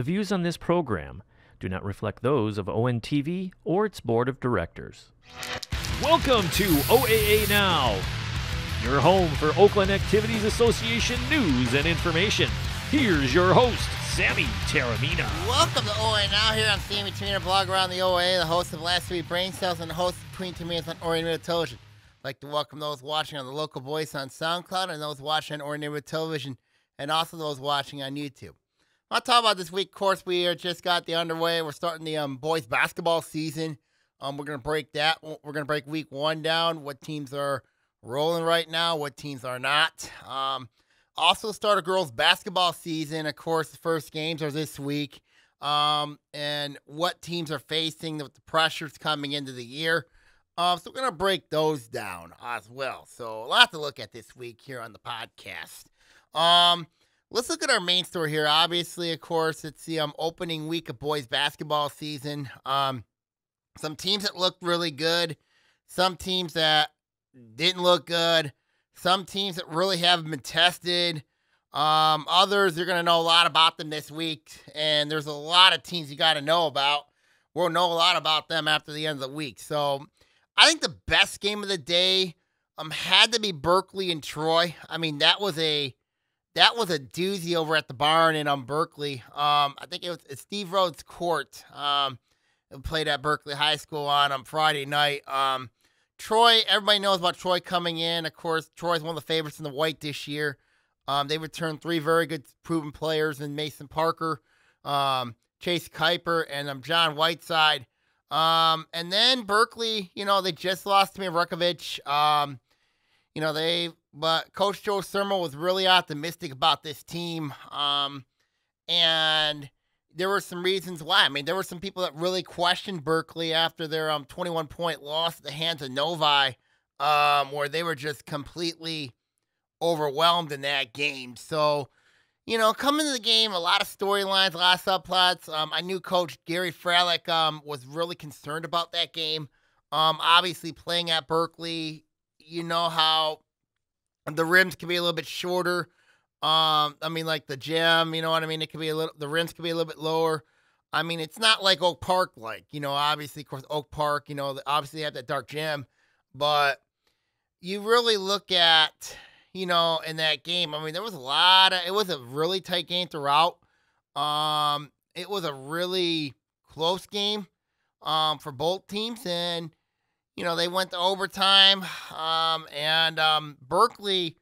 The views on this program do not reflect those of ONTV or its board of directors. Welcome to OAA Now, your home for Oakland Activities Association news and information. Here's your host, Sammy Taramina. Welcome to OA Now here on Sammy Taramina, blog around the OA, the host of Last Three Brain Cells and the host of Between Two Minutes on Oriented Television. I'd like to welcome those watching on the local voice on SoundCloud and those watching on Oriented Television and also those watching on YouTube. I'll talk about this week. Of course, we are just got the underway. We're starting the um, boys basketball season. Um, we're gonna break that. We're gonna break week one down. What teams are rolling right now? What teams are not? Um, also start a girls basketball season. Of course, the first games are this week. Um, and what teams are facing with the pressures coming into the year. Um, so we're gonna break those down as well. So a lot to look at this week here on the podcast. Um, let's look at our main story here. Obviously, of course, it's the um, opening week of boys basketball season. Um, some teams that looked really good, some teams that didn't look good, some teams that really haven't been tested. Um, others, you're going to know a lot about them this week, and there's a lot of teams you got to know about. We'll know a lot about them after the end of the week. So, I think the best game of the day um had to be Berkley and Troy. I mean, that was a that was a doozy over at the barn in um Berkley. Um, I think it was Steve Rhodes Court. Um, played at Berkley High School on um Friday night. Um, Troy, everybody knows about Troy coming in. Of course, Troy's one of the favorites in the white this year. Um, they returned three very good proven players in Mason Parker, um, Chase Kuiper, and um, John Whiteside. Um, and then Berkley, you know, they just lost to me Rekovich. Um, you know, they but Coach Joe Sermo was really optimistic about this team. Um, and there were some reasons why. I mean, there were some people that really questioned Berkley after their um 21 point loss at the hands of Novi, um, where they were just completely overwhelmed in that game. So, you know, coming to the game, a lot of storylines, a lot of subplots. Um, I knew Coach Gary Fralick um was really concerned about that game. Um, obviously playing at Berkley, you know how the rims can be a little bit shorter. Um, I mean, like the gym, you know what I mean? It could be a little, the rims could be a little bit lower. I mean, it's not like Oak Park, like, you know, obviously, of course, Oak Park, you know, obviously they have that dark gym, but you really look at, you know, in that game, I mean, there was a lot of, it was a really tight game throughout. Um, it was a really close game, um, for both teams. And, you know, they went to overtime. Um, and, um, Berkley,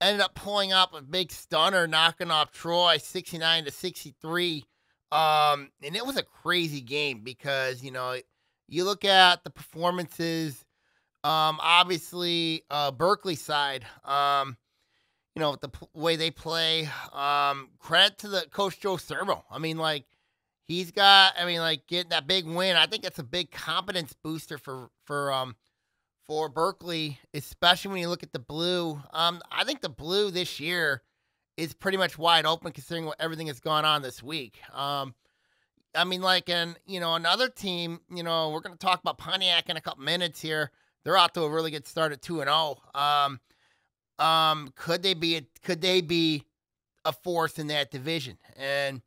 ended up pulling up a big stunner, knocking off Troy 69 to 63. Um, and it was a crazy game because, you know, you look at the performances, um, obviously, uh, Berkley side, um, you know, the way they play, um, credit to the coach Joe Sermo. I mean, like, he's got, I mean, like, getting that big win. I think that's a big confidence booster for, for, um, for Berkley, especially when you look at the blue. Um, I think the blue this year is pretty much wide open considering what everything has gone on this week. Um, I mean, like, and you know, another team. You know, we're going to talk about Pontiac in a couple minutes here. They're out to a really good start at two and zero. Um, um, could they be? A, could they be a force in that division? And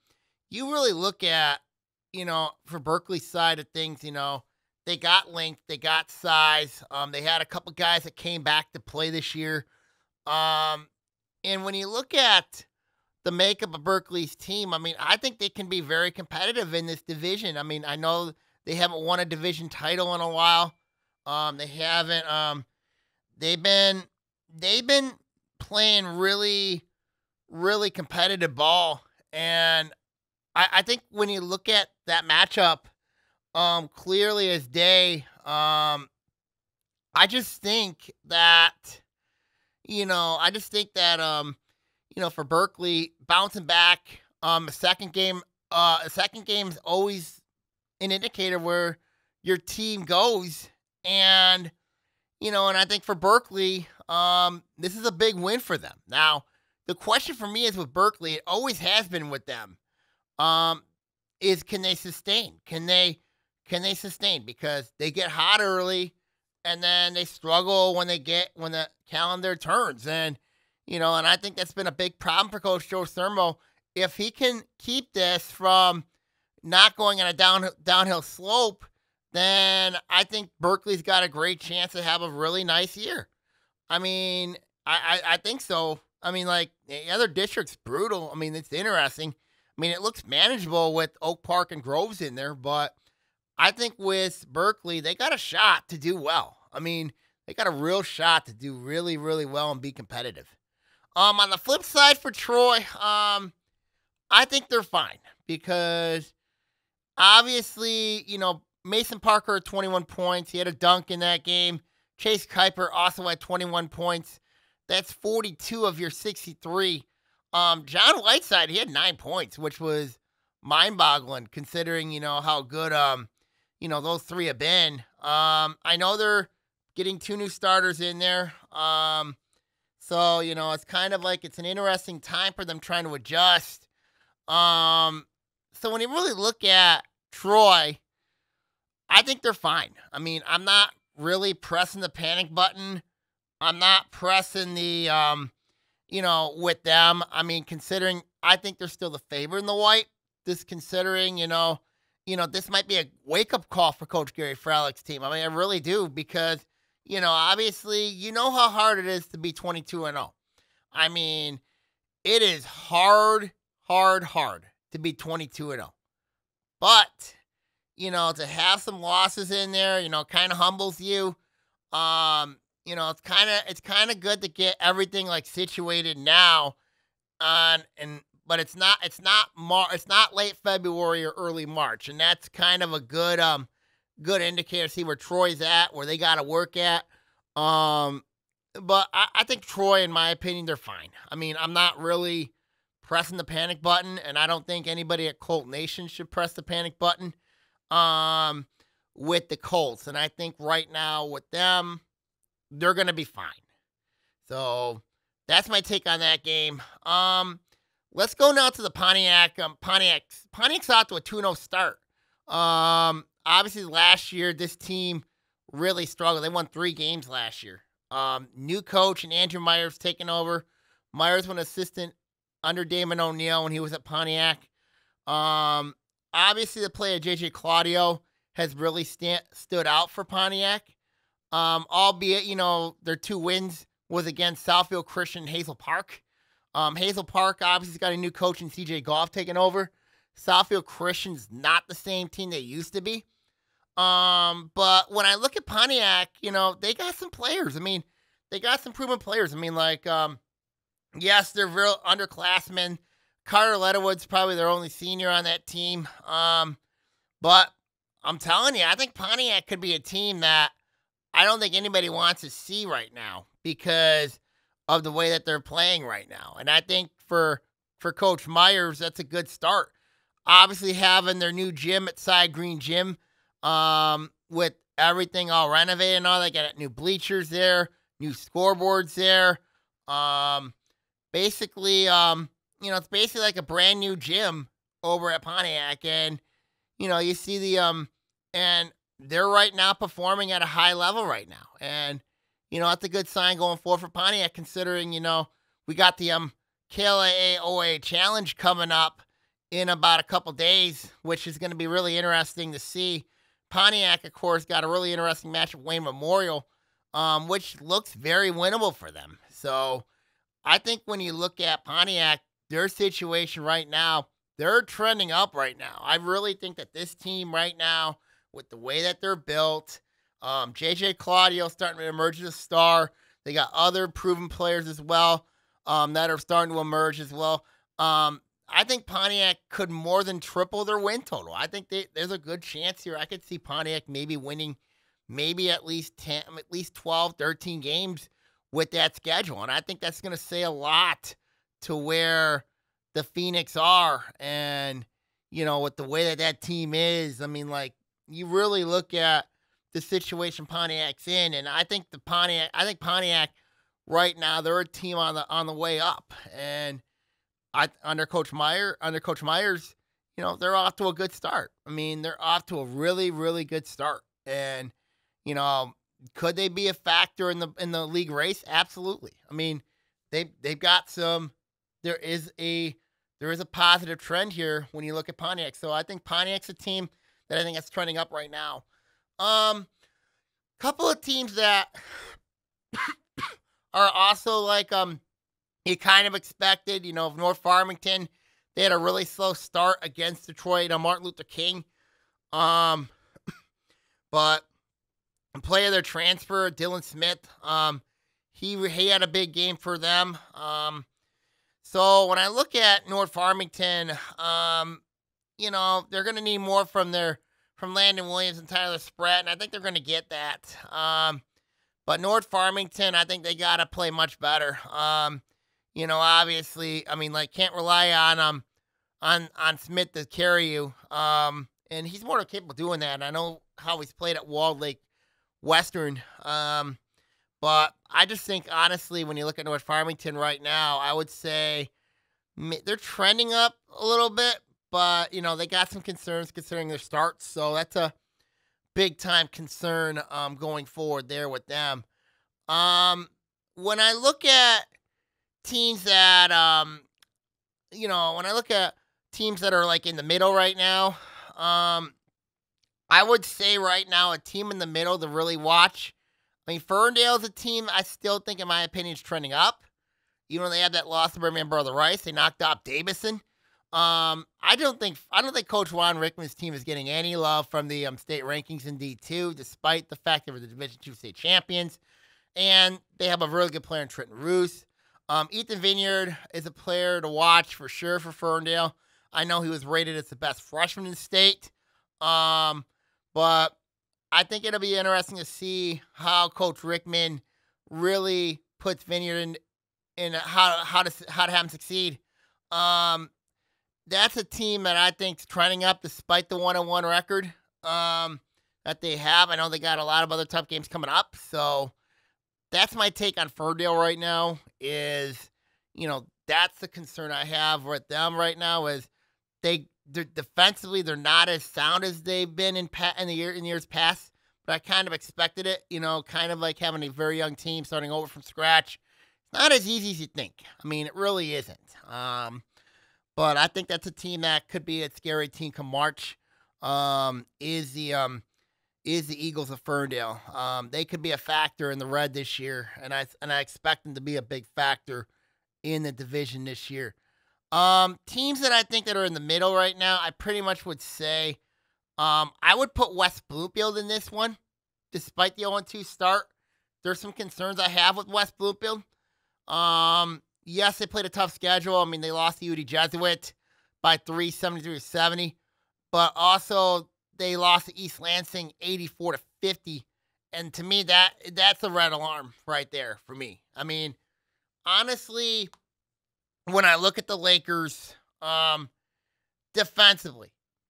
you really look at, you know, for Berkley's side of things, you know they got length, they got size. Um, they had a couple guys that came back to play this year. Um, and when you look at the makeup of Berkley's team, I mean, I think they can be very competitive in this division. I mean, I know they haven't won a division title in a while. Um, they haven't. Um, they've been they've been playing really, really competitive ball, and I, I think when you look at that matchup um, clearly as day. Um, I just think that, you know, I just think that, um, you know, for Berkley bouncing back, um, a second game, uh, a second game is always an indicator where your team goes, and you know, and I think for Berkley, um, this is a big win for them. Now, the question for me is with Berkley, it always has been with them, um, is can they sustain? Can they? can they sustain? Because they get hot early and then they struggle when they get when the calendar turns. And you know, and I think that's been a big problem for Coach Joe Sermo if he can keep this from not going on a down downhill slope, then I think Berkley's got a great chance to have a really nice year. I mean, I, I, I think so. I mean, like the other district's brutal. I mean, it's interesting. I mean, it looks manageable with Oak Park and Groves in there, but I think with Berkley, they got a shot to do well. I mean, they got a real shot to do really, really well and be competitive. Um, on the flip side for Troy, um, I think they're fine because obviously, you know, Mason Parker had 21 points. He had a dunk in that game. Chase Kuiper also had 21 points. That's 42 of your 63. Um, John Whiteside, he had nine points, which was mind-boggling considering you know how good um, you know those three have been. Um, I know they're getting two new starters in there. Um, so you know it's kind of like it's an interesting time for them trying to adjust. Um, so when you really look at Troy, I think they're fine. I mean, I'm not really pressing the panic button. I'm not pressing the, um, you know, with them. I mean, considering I think they're still the favorite in the white. This considering, you know, you know, this might be a wake up call for Coach Gary Fralick's team. I mean, I really do because, you know, obviously, you know how hard it is to be 22 and 0. I mean, it is hard, hard, hard to be 22 and 0. But you know, to have some losses in there, you know, kind of humbles you. Um, you know, it's kind of it's kind of good to get everything like situated now, on and but it's not it's not Mar it's not late February or early March, and that's kind of a good um good indicator to see where Troy's at, where they got to work at. Um, but I, I think Troy, in my opinion, they're fine. I mean, I'm not really pressing the panic button, and I don't think anybody at Colt Nation should press the panic button um, with the Colts. And I think right now with them, they're going to be fine. So that's my take on that game. Um, let's go now to the Pontiac. Um, Pontiac Pontiac's out to a 2 0 start. Um, obviously, last year, this team really struggled. They won three games last year. Um, new coach and Andrew Myers taking over. Myers was an assistant under Damon O'Neill when he was at Pontiac. Um, obviously the play of JJ Claudio has really stand, stood out for Pontiac. Um, albeit, you know, their two wins was against Southfield Christian and Hazel Park. Um, Hazel Park obviously got a new coach in CJ Goff taking over. Southfield Christian's not the same team they used to be. Um, but when I look at Pontiac, you know, they got some players. I mean, they got some proven players. I mean, like, um, yes, they're real underclassmen. Carter Leatherwood's probably their only senior on that team. Um, but I'm telling you, I think Pontiac could be a team that I don't think anybody wants to see right now because of the way that they're playing right now. And I think for for Coach Myers, that's a good start. Obviously, having their new gym at Side Green Gym, um, with everything all renovated and all, they got new bleachers there, new scoreboards there. Um, basically, um, you know, it's basically like a brand new gym over at Pontiac, and you know, you see the um, and they're right now performing at a high level right now, and you know, that's a good sign going forward for Pontiac, considering you know we got the um challenge coming up in about a couple days, which is going to be really interesting to see. Pontiac, of course, got a really interesting match with Wayne Memorial, um, which looks very winnable for them. So I think when you look at Pontiac, their situation right now, they're trending up right now. I really think that this team right now, with the way that they're built, um, JJ Claudio starting to emerge as a star. They got other proven players as well um, that are starting to emerge as well. Um, I think Pontiac could more than triple their win total. I think they, there's a good chance here. I could see Pontiac maybe winning maybe at least 10, at least 12, 13 games with that schedule. And I think that's going to say a lot to where the Phoenix are and you know with the way that that team is I mean like you really look at the situation Pontiac's in and I think the Pontiac I think Pontiac right now they're a team on the on the way up. And I under coach Meyer under coach Myers you know they're off to a good start. I mean they're off to a really really good start. And you know could they be a factor in the in the league race? Absolutely. I mean they they've got some there is a there is a positive trend here when you look at Pontiac. So I think Pontiac's a team that I think is trending up right now. Um, couple of teams that are also like um you kind of expected. You know, North Farmington, they had a really slow start against Detroit on Martin Luther King. Um, but player their transfer, Dylan Smith, um, he he had a big game for them. Um, so when I look at North Farmington, um, you know they're going to need more from their from Landon Williams and Tyler Spratt, and I think they're going to get that. Um, but North Farmington, I think they got to play much better. Um, you know, obviously, I mean, like can't rely on um on on Smith to carry you. Um, and he's more capable of doing that. I know how he's played at Walled Lake Western. Um, but I just think honestly, when you look at North Farmington right now, I would say they're trending up a little bit, but you know they got some concerns considering their starts. So that's a big time concern um, going forward there with them. Um, when I look at teams that um, you know, when I look at teams that are like in the middle right now, um, I would say right now a team in the middle to really watch. I mean, Ferndale's a team I still think, in my opinion, is trending up. Even though they had that loss to Birmingham Brother Rice, they knocked out Davison. Um, I don't think I don't think Coach Juan Rickman's team is getting any love from the um, state rankings in D two, despite the fact they were the Division two state champions, and they have a really good player in Trenton Roos. Um, Ethan Vineyard is a player to watch for sure for Ferndale. I know he was rated as the best freshman in the state, um, but I think it'll be interesting to see how Coach Rickman really puts Vineyard in, in how how to how to have him succeed. Um, that's a team that I think is trending up despite the one on one record um, that they have. I know they got a lot of other tough games coming up, so that's my take on Ferndale right now. Is you know that's the concern I have with them right now is they they're defensively they're not as sound as they've been in pa- in the year in years past. But I kind of expected it, you know, kind of like having a very young team starting over from scratch. It's not as easy as you think. I mean, it really isn't. Um, but I think that's a team that could be a scary team come March. Um, is the um, is the Eagles of Ferndale? Um, they could be a factor in the red this year, and I and I expect them to be a big factor in the division this year. Um, teams that I think that are in the middle right now, I pretty much would say, um, I would put West Bloomfield in this one, despite the 0-2 start. There's some concerns I have with West Bloomfield. Um, yes, they played a tough schedule. I mean, they lost to UD Jesuit by 3, 73 to 70, but also they lost to East Lansing 84 to 50. And to me, that that's a red alarm right there for me. I mean, honestly, when I look at the Lakers um, defensively,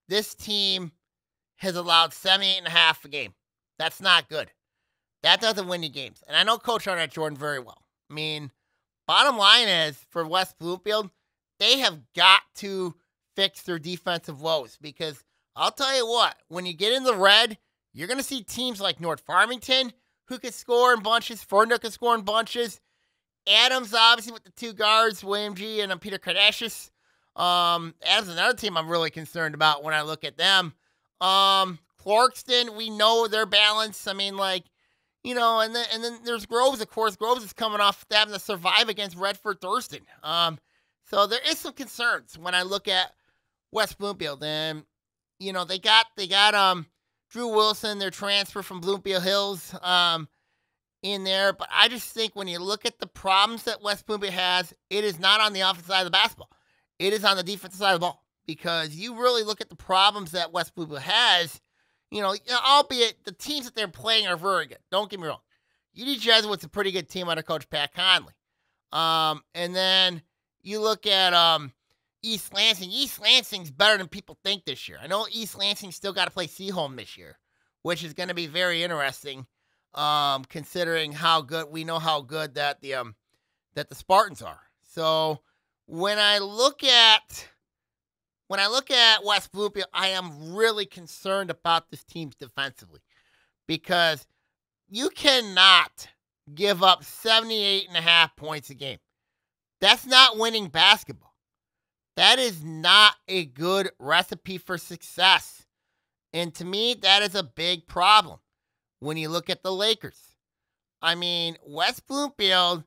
this team has allowed 78 and a half a game. That's not good. That doesn't win you games. And I know Coach Arnett Jordan very well. I mean, bottom line is for West Bloomfield, they have got to fix their defensive woes because I'll tell you what, when you get in the red, you're going to see teams like North Farmington who can score in bunches, Ferndale can score in bunches, Adams, obviously, with the two guards, William G and um, Peter Kardashius. Um, Adams another team I'm really concerned about when I look at them. Um, Clarkston, we know their balance. I mean, like, you know, and then and then there's Groves, of course. Groves is coming off having to survive against Redford Thurston. Um, so there is some concerns when I look at West Bloomfield. And, you know, they got they got um Drew Wilson, their transfer from Bloomfield Hills. Um, in there. But I just think when you look at the problems that West Bloomfield has, it is not on the offensive side of the basketball. It is on the defensive side of the ball. Because you really look at the problems that West Bloomfield has, you know, albeit the teams that they're playing are very good. Don't get me wrong. UD Jesuit's a pretty good team under Coach Pat Conley. Um, and then you look at um, East Lansing. East Lansing's better than people think this year. I know East Lansing still got to play Seaholm this year, which is going to be very interesting um, considering how good we know how good that the um, that the Spartans are. So when I look at when I look at West Bloomfield, I am really concerned about this team's defensively because you cannot give up 78 and a half points a game. That's not winning basketball. That is not a good recipe for success. And to me, that is a big problem when you look at the Lakers. I mean, West Bloomfield,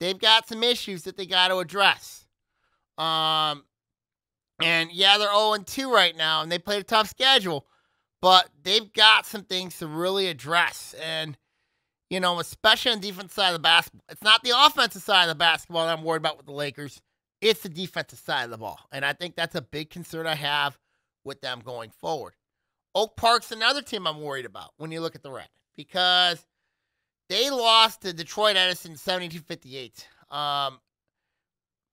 they've got some issues that they got to address. Um, and yeah, they're 0 2 right now, and they played a tough schedule, but they've got some things to really address. And, you know, especially on the defense side of the basketball, it's not the offensive side of the basketball that I'm worried about with the Lakers. It's the defensive side of the ball. And I think that's a big concern I have with them going forward. Oak Park's another team I'm worried about when you look at the red because they lost to Detroit Edison 72 58. Um,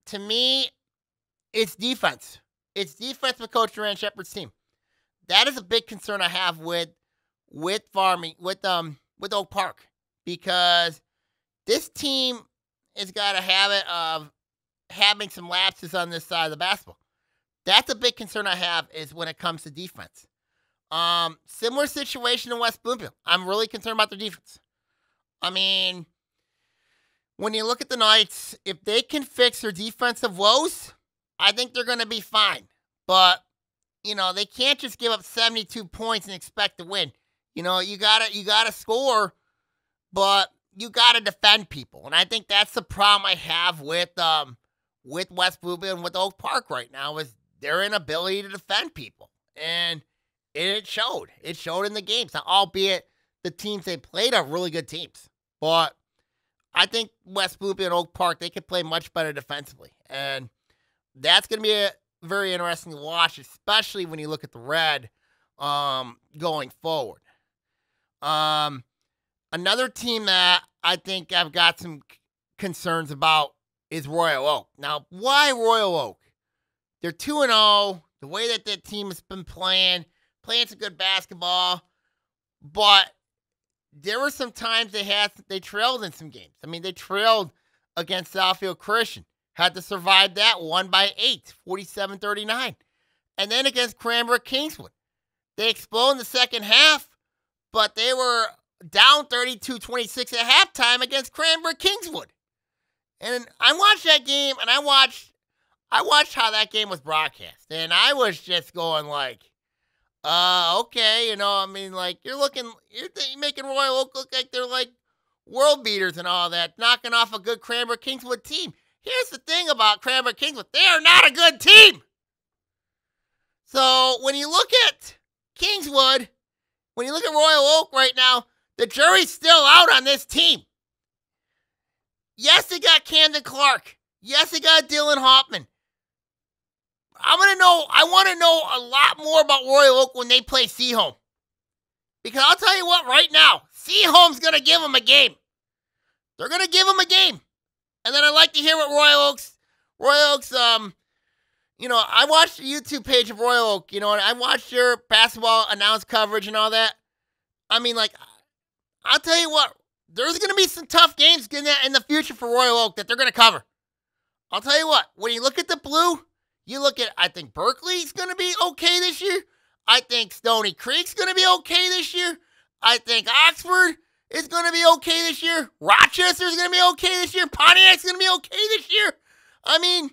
to me, it's defense. It's defense with Coach Durant Shepard's team. That is a big concern I have with with farming with um with Oak Park because this team has got a habit of having some lapses on this side of the basketball. That's a big concern I have is when it comes to defense. Um, similar situation in West Bloomfield. I'm really concerned about their defense. I mean, when you look at the Knights, if they can fix their defensive woes, I think they're going to be fine. But you know, they can't just give up 72 points and expect to win. You know, you gotta you gotta score, but you gotta defend people, and I think that's the problem I have with um with West Bloomfield and with Oak Park right now is their inability to defend people, and it showed. It showed in the games, now, albeit the teams they played are really good teams, but I think West Bloomfield and Oak Park they could play much better defensively, and that's going to be a very interesting watch, especially when you look at the red um, going forward. Um, another team that I think I've got some concerns about is Royal Oak. Now, why Royal Oak? They're 2 and 0. The way that that team has been playing, playing some good basketball, but there were some times they had they trailed in some games. I mean, they trailed against Southfield Christian. Had to survive that one by eight, 47 39. And then against Cranbrook Kingswood, they exploded in the second half, but they were down 32 26 at halftime against Cranbrook Kingswood. And I watched that game and I watched I watched how that game was broadcast. And I was just going like, uh, okay, you know, I mean, like you're looking, you're, you're making Royal Oak look like they're like world beaters and all that, knocking off a good Cranbrook Kingswood team. Here's the thing about Cranbrook Kingswood they are not a good team. So when you look at Kingswood, when you look at Royal Oak right now, the jury's still out on this team. Yes, they got Camden Clark. Yes, they got Dylan Hoffman. I'm gonna know. I want to know a lot more about Royal Oak when they play Seaholm. Because I'll tell you what, right now, Seaholm's gonna give them a game. They're gonna give them a game. And then I like to hear what Royal Oaks, Royal Oaks, um, you know, I watched the YouTube page of Royal Oak, you know, and I watched your basketball announce coverage and all that. I mean, like, I'll tell you what, there's going to be some tough games in the, in the future for Royal Oak that they're going to cover. I'll tell you what, when you look at the blue, you look at, I think Berkley's going to be okay this year. I think Stony Creek's going to be okay this year. I think Oxford is going to be okay this year. Rochester's going to be okay this year. Pontiac's going to be okay this year. I mean,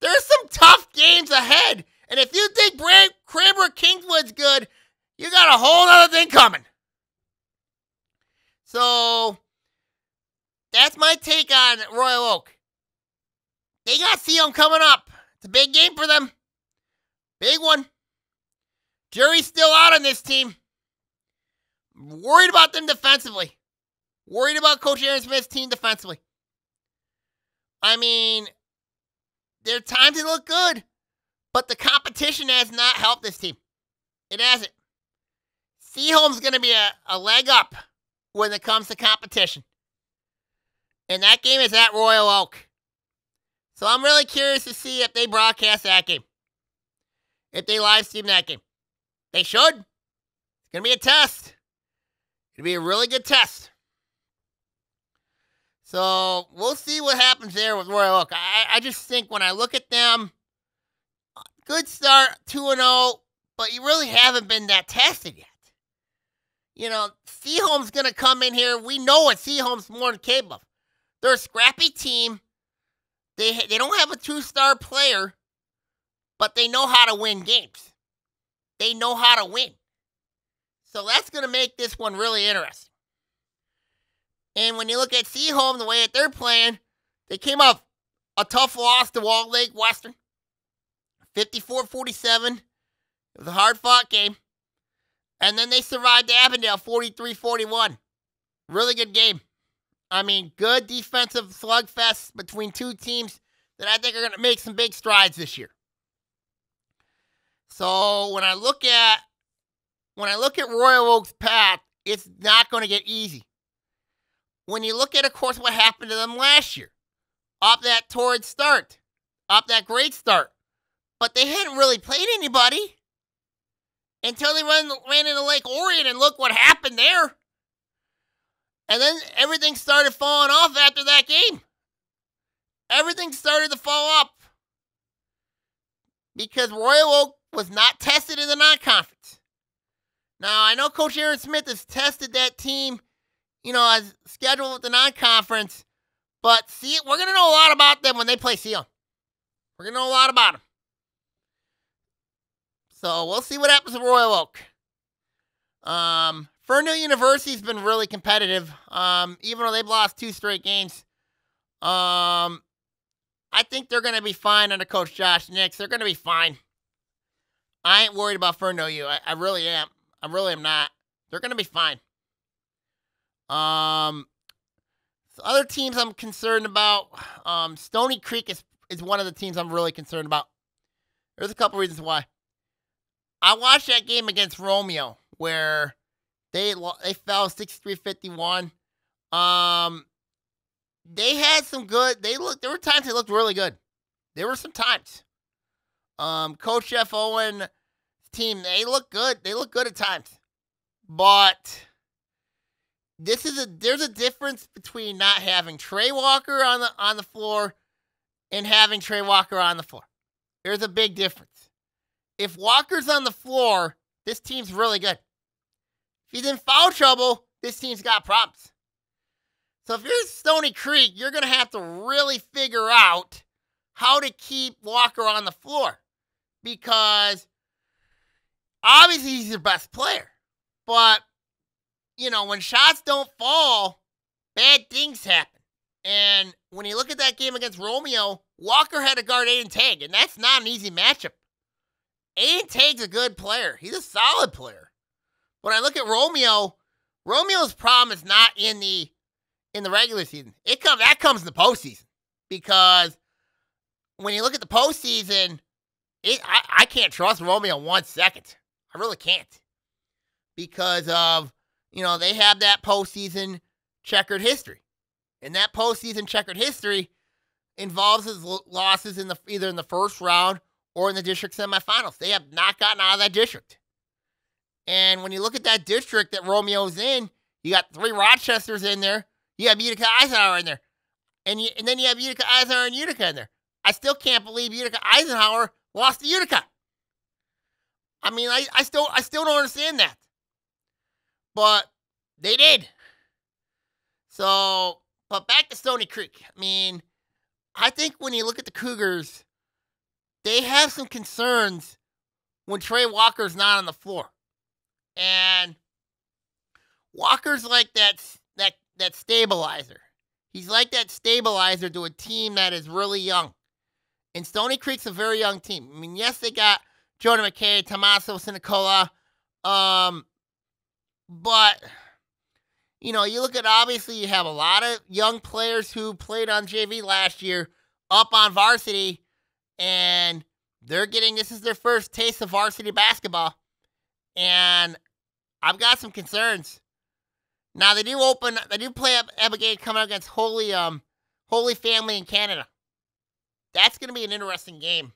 there's some tough games ahead. And if you think Brand- Cranbrook Kingswood's good, you got a whole other thing coming. So that's my take on Royal Oak. They got Seaholm coming up. It's a big game for them. Big one. Jury's still out on this team. Worried about them defensively. Worried about Coach Aaron Smith's team defensively. I mean, there are times they look good, but the competition has not helped this team. It hasn't. Seaholm's going to be a, a leg up when it comes to competition. And that game is at Royal Oak. So I'm really curious to see if they broadcast that game. If they live stream that game. They should. It's going to be a test. It'll be a really good test. So we'll see what happens there with Royal Oak. I, I just think when I look at them, good start, 2 0, but you really haven't been that tested yet. You know, Seaholm's going to come in here. We know what Seaholm's more than capable of. They're a scrappy team. They, they don't have a two star player, but they know how to win games. They know how to win. So that's going to make this one really interesting. And when you look at Seaholm, the way that they're playing, they came up a tough loss to Walled Lake Western, 54 47. It was a hard fought game. And then they survived Avondale 43 41. Really good game. I mean, good defensive slugfest between two teams that I think are going to make some big strides this year. So when I look at when I look at Royal Oak's path, it's not going to get easy. When you look at, of course, what happened to them last year, up that torrid start, up that great start, but they hadn't really played anybody until they ran, ran into Lake Orion, and look what happened there. And then everything started falling off after that game. Everything started to fall up because Royal Oak was not tested in the non conference. Now, I know Coach Aaron Smith has tested that team, you know, as scheduled with the non conference, but see, we're going to know a lot about them when they play Seal. We're going to know a lot about them. So we'll see what happens with Royal Oak. Um, University's been really competitive, um, even though they've lost two straight games. Um, I think they're going to be fine under Coach Josh Nix. They're going to be fine. I ain't worried about Ferndale U. I, I really am. I really am not. They're going to be fine. Um, so other teams I'm concerned about. Um, Stony Creek is is one of the teams I'm really concerned about. There's a couple reasons why. I watched that game against Romeo where they they fell 63-51. Um, they had some good. They looked. There were times they looked really good. There were some times. Um, Coach Jeff Owen team, they look good. They look good at times. But this is a there's a difference between not having Trey Walker on the on the floor and having Trey Walker on the floor. There's a big difference. If Walker's on the floor, this team's really good. If he's in foul trouble, this team's got problems. So if you're Stony Creek, you're going to have to really figure out how to keep Walker on the floor because obviously he's your best player. But, you know, when shots don't fall, bad things happen. And when you look at that game against Romeo, Walker had to guard Aiden Tag, and that's not an easy matchup. Aiden Tag's a good player. He's a solid player. When I look at Romeo, Romeo's problem is not in the in the regular season. It comes that comes in the postseason because when you look at the postseason, it I, I can't trust Romeo one second. I really can't. Because of, you know, they have that postseason checkered history. And that postseason checkered history involves his losses in the either in the first round or in the district semifinals. They have not gotten out of that district. And when you look at that district that Romeo's in, you got three Rochesters in there. You have Utica Eisenhower in there. And, you, and then you have Utica Eisenhower and Utica in there. I still can't believe Utica Eisenhower lost to Utica. I mean, I, I still I still don't understand that. But they did. So, but back to Stony Creek. I mean, I think when you look at the Cougars, they have some concerns when Trey Walker's not on the floor. And Walker's like that that that stabilizer. He's like that stabilizer to a team that is really young. And Stony Creek's a very young team. I mean, yes, they got Jonah McKay, Tommaso Sinicola. Um, but you know, you look at obviously you have a lot of young players who played on JV last year up on varsity, and they're getting this is their first taste of varsity basketball. And I've got some concerns. Now they do open they do play up Abigail coming up against Holy um Holy Family in Canada. That's gonna be an interesting game.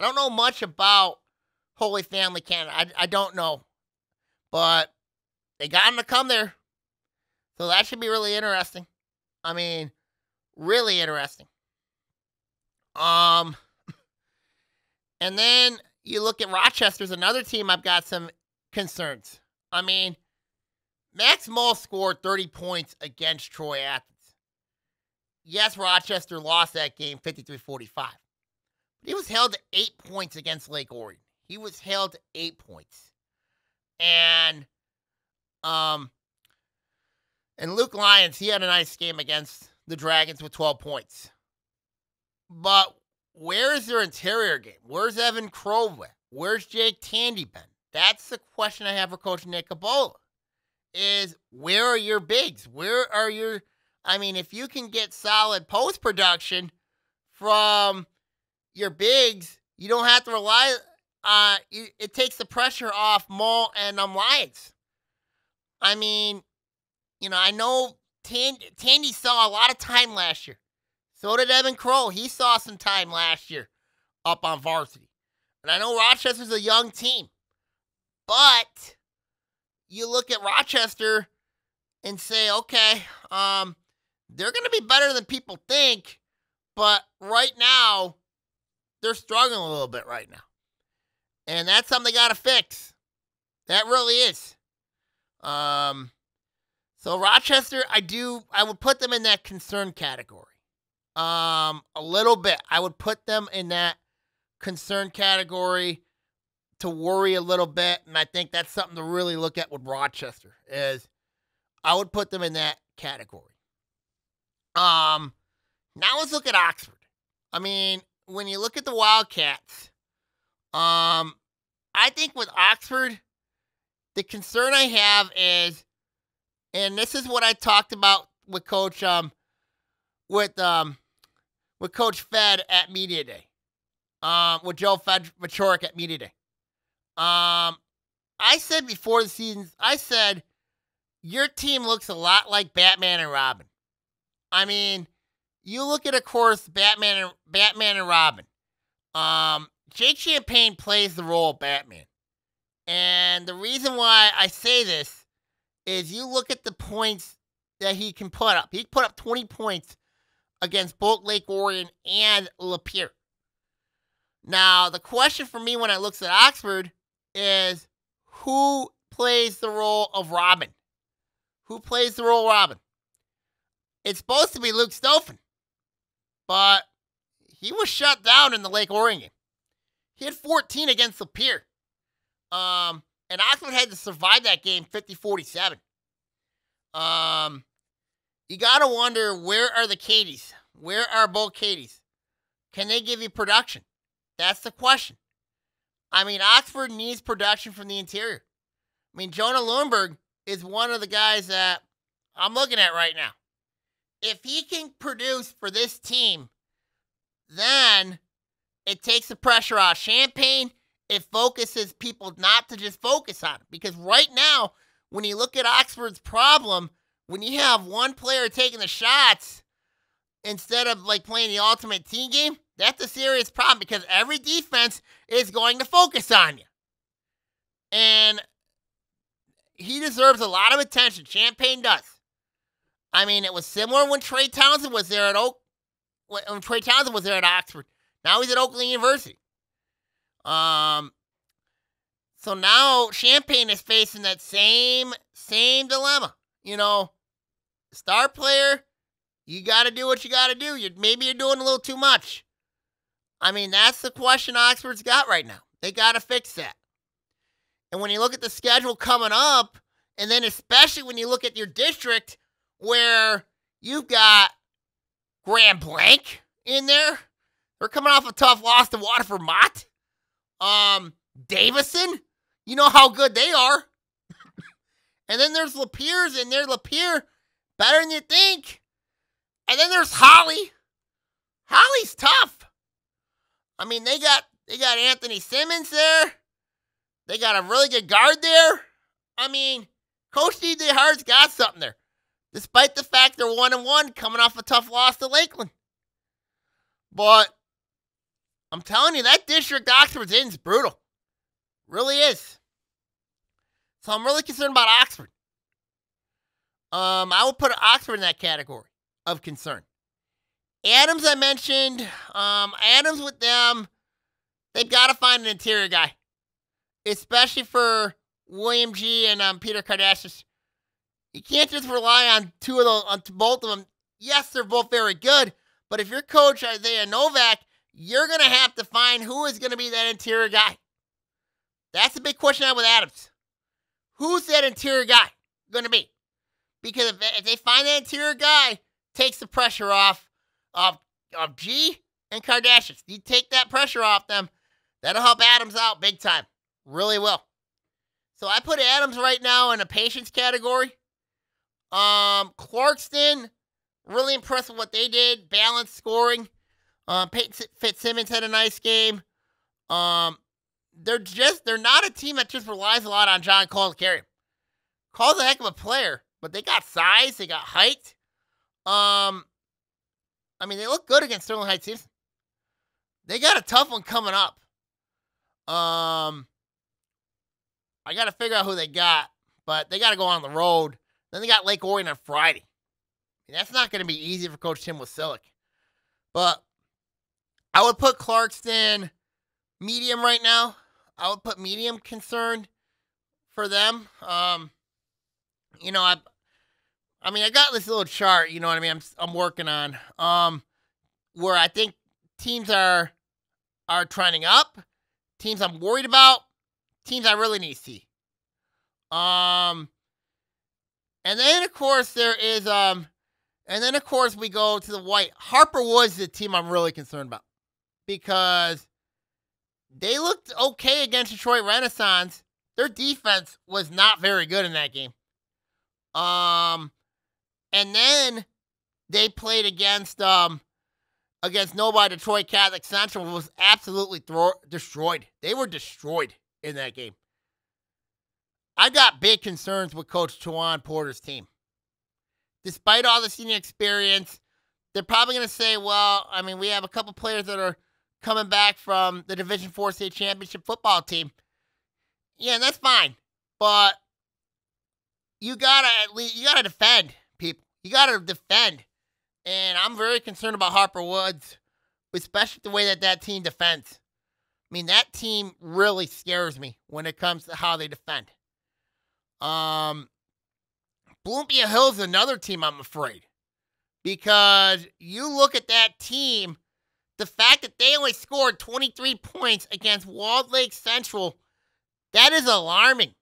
I don't know much about Holy Family Canada. I, I don't know. But they got him to come there. So that should be really interesting. I mean, really interesting. Um and then you look at Rochester's another team I've got some concerns. I mean, Max Mull scored 30 points against Troy Athens. Yes, Rochester lost that game 53 45. He was held to eight points against Lake Orion. He was held eight points. And um and Luke Lyons, he had a nice game against the Dragons with 12 points. But where is their interior game? Where's Evan Crow? Where's Jake Tandy been? That's the question I have for Coach Nick Cabola. Is where are your bigs? Where are your I mean, if you can get solid post production from your bigs, you don't have to rely uh it, it takes the pressure off Mull and um Lyons. I mean, you know, I know Tandy, Tandy saw a lot of time last year. So did Evan Crow. He saw some time last year up on varsity. And I know Rochester's a young team. But you look at Rochester and say, okay, um, they're going to be better than people think. But right now, they're struggling a little bit right now. And that's something they got to fix. That really is. Um, so Rochester, I do, I would put them in that concern category. Um, a little bit. I would put them in that concern category to worry a little bit, and I think that's something to really look at with Rochester. Is I would put them in that category. Um, now let's look at Oxford. I mean, when you look at the Wildcats, um, I think with Oxford, the concern I have is and this is what I talked about with Coach um with um with Coach Fed at Media Day. Um with Joe Fed Machorik at Media Day. Um I said before the season, I said your team looks a lot like Batman and Robin. I mean, you look at of course Batman and Batman and Robin. Um Jake Champagne plays the role of Batman. And the reason why I say this is you look at the points that he can put up. He put up 20 points against both Lake Orion and Lapeer. Now, the question for me when I looks at Oxford is who plays the role of Robin? Who plays the role of Robin? It's supposed to be Luke Stoffen, but he was shut down in the Lake Orion game. He had 14 against Lapeer. Um, and Oxford had to survive that game 50 47. Um, you got to wonder where are the Cadies? Where are both Cadies? Can they give you production? That's the question. I mean, Oxford needs production from the interior. I mean, Jonah Lundberg is one of the guys that I'm looking at right now. If he can produce for this team, then it takes the pressure off Champagne it focuses people not to just focus on it. Because right now, when you look at Oxford's problem, when you have one player taking the shots instead of like playing the ultimate team game, that's a serious problem because every defense is going to focus on you. And he deserves a lot of attention. Champagne does. I mean, it was similar when Trey Townsend was there at Oak. When Trey Townsend was there at Oxford. Now he's at Oakland University. Um, so now Champagne is facing that same same dilemma. You know, star player, you got to do what you got to do. You maybe you're doing a little too much. I mean, that's the question Oxford's got right now. They got to fix that. And when you look at the schedule coming up, and then especially when you look at your district where you've got Grand Blanc in there, they're coming off a tough loss to Waterford Mott um, Davison. You know how good they are. and then there's Lapeer's in there. Lapeer, better than you think. And then there's Holly. Holly's tough. I mean, they got they got Anthony Simmons there. They got a really good guard there. I mean, Coach DJ Hart's got something there. Despite the fact they're one and one coming off a tough loss to Lakeland. But I'm telling you, that district Oxford's in is brutal. Really is. So I'm really concerned about Oxford. Um, I would put Oxford in that category of concern. Adams, I mentioned. Um, Adams with them, they've got to find an interior guy, especially for William G and um, Peter Kardashian. You can't just rely on two of those, on both of them. Yes, they're both very good, but if your coach Isaiah Novak you're going to have to find who is going to be that interior guy. That's a big question I have with Adams. Who's that interior guy going to be? Because if, if they find that interior guy, takes the pressure off of, of G and Kardashians. You take that pressure off them, that'll help Adams out big time. Really will. So I put Adams right now in a patience category. Um, Clarkston, really impressed with what they did. Balanced scoring. Um, Peyton Fitzsimmons had a nice game. Um, they're just they're not a team that just relies a lot on John Cole to carry. Cole's a heck of a player, but they got size, they got height. Um, I mean, they look good against Sterling Heights. They got a tough one coming up. Um, I got to figure out who they got, but they got to go on the road. Then they got Lake Orion on Friday. that's not going to be easy for Coach Tim Wasilek. But I would put Clarkston medium right now. I would put medium concerned for them. Um, you know, I, I mean, I got this little chart. You know what I mean? I'm I'm working on um, where I think teams are are trending up, teams I'm worried about, teams I really need to see. Um, and then of course there is um, and then of course we go to the white. Harper was the team I'm really concerned about because they looked okay against Detroit Renaissance. Their defense was not very good in that game. Um, and then they played against um against nobody. Detroit Catholic Central was absolutely thro- destroyed. They were destroyed in that game. I got big concerns with Coach Tawan Porter's team. Despite all the senior experience, they're probably going to say, well, I mean, we have a couple players that are coming back from the Division Four state championship football team. Yeah, that's fine. But you gotta at least you gotta defend people. You gotta defend. And I'm very concerned about Harper Woods, especially the way that that team defends. I mean, that team really scares me when it comes to how they defend. Um, Bloomfield Hills another team I'm afraid because you look at that team the fact that they only scored 23 points against Walled Lake Central, that is alarming.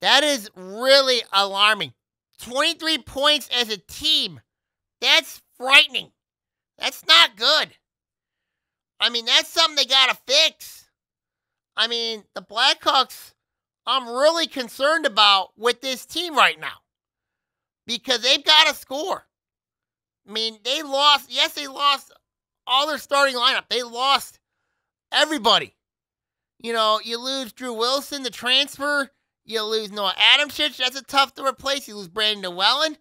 That is really alarming. 23 points as a team. That's frightening. That's not good. I mean, that's something they got to fix. I mean, the Blackhawks, I'm really concerned about with this team right now because they've got to score. I mean, they lost. Yes, they lost all their starting lineup. They lost everybody. You know, you lose Drew Wilson, the transfer. You lose Noah Adamchich. That's a tough to replace. You lose Brandon Llewellyn.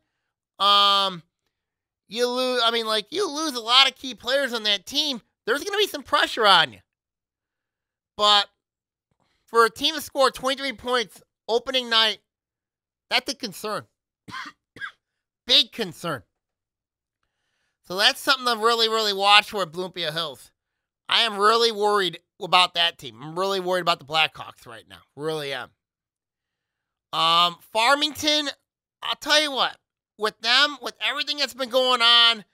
Um, you lose. I mean, like you lose a lot of key players on that team. There's going to be some pressure on you. But for a team to score 23 points opening night, that's a concern. Big concern. So that's something to really, really watch for at Bloomfield Hills. I am really worried about that team. I'm really worried about the Blackhawks right now. Really am. Um, Farmington, I'll tell you what, with them, with everything that's been going on,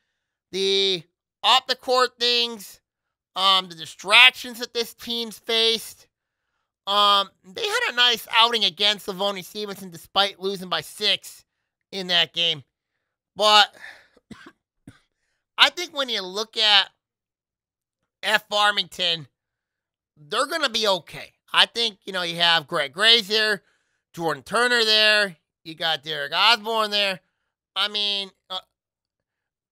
the off the court things, um, the distractions that this team's faced, um, they had a nice outing against Livonia Stevenson despite losing by six in that game. But I think when you look at F Farmington, they're going to be okay. I think, you know, you have Greg Grays there, Jordan Turner there, you got Derek Osborne there. I mean, uh,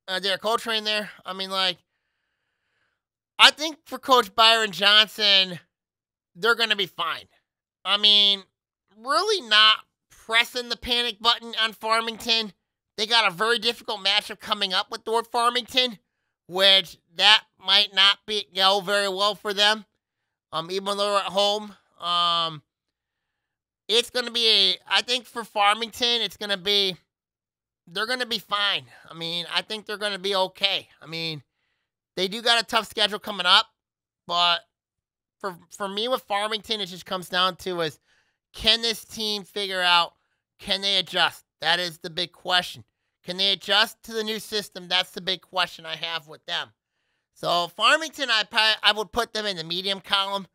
uh, Derek Coltrane there. I mean, like, I think for Coach Byron Johnson, they're going to be fine. I mean, really not pressing the panic button on Farmington. They got a very difficult matchup coming up with North Farmington, which that might not be go very well for them. Um, even though they're at home. Um, it's gonna be a. I think for Farmington, it's gonna be. They're gonna be fine. I mean, I think they're gonna be okay. I mean, they do got a tough schedule coming up, but for for me with Farmington, it just comes down to is can this team figure out can they adjust? That is the big question. Can they adjust to the new system? That's the big question I have with them. So Farmington, I probably, I would put them in the medium column.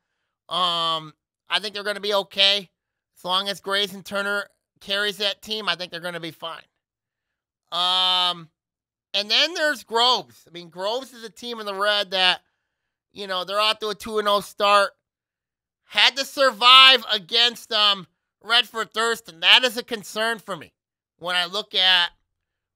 Um, I think they're going to be okay as long as Grayson Turner carries that team. I think they're going to be fine. Um, and then there's Groves. I mean, Groves is a team in the red that, you know, they're out to a 2 and 0 start. Had to survive against um Redford Thurston. That is a concern for me when I look at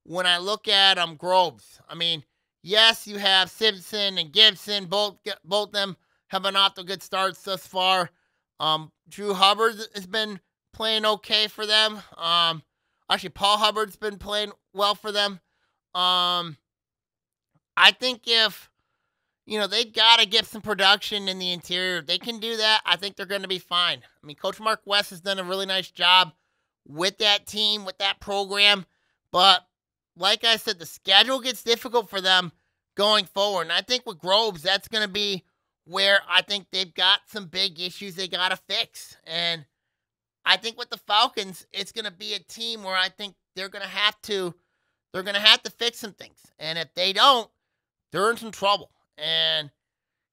when I look at um Groves. I mean, yes, you have Simpson and Gibson, both both them have been off to good starts thus far. Um, Drew Hubbard has been playing okay for them. Um, actually, Paul Hubbard's been playing well for them. Um, I think if you know they got to get some production in the interior, they can do that. I think they're going to be fine. I mean, Coach Mark West has done a really nice job with that team, with that program. But like I said, the schedule gets difficult for them going forward. And I think with Groves, that's going to be where I think they've got some big issues they got to fix. And I think with the Falcons, it's going to be a team where I think they're going to have to they're going to have to fix some things. And if they don't, they're in some trouble. And,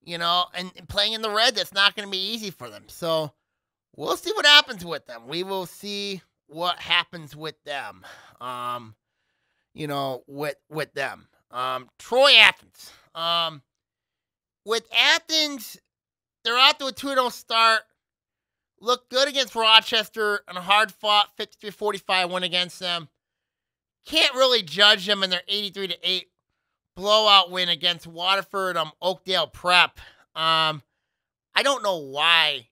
you know, and, playing in the red, that's not going to be easy for them. So we'll see what happens with them. We will see what happens with them. Um, you know, with with them. Um, Troy Athens. Um, with Athens, they're out to a 2 0 start. Look good against Rochester and a hard fought 53 45 win against them. Can't really judge them in their 83 to 8 blowout win against Waterford um Oakdale Prep. Um I don't know why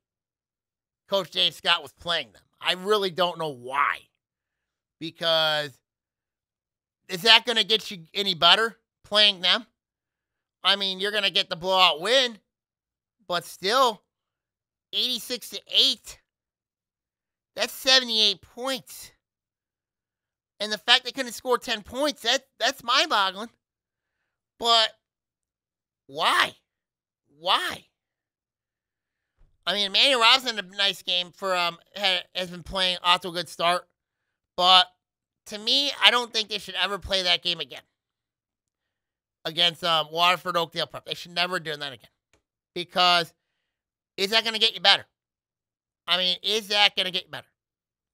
Coach Dave Scott was playing them. I really don't know why. Because is that going to get you any better playing them? I mean, you're going to get the blowout win, but still 86 to 8. That's 78 points. And the fact they couldn't score 10 points, that that's mind-boggling. But why? Why? I mean, Emmanuel Robinson had a nice game for um had, has been playing off to a good start, but to me, I don't think they should ever play that game again against um, Waterford Oakdale Prep. They should never do that again because is that going to get you better? I mean, is that going to get you better?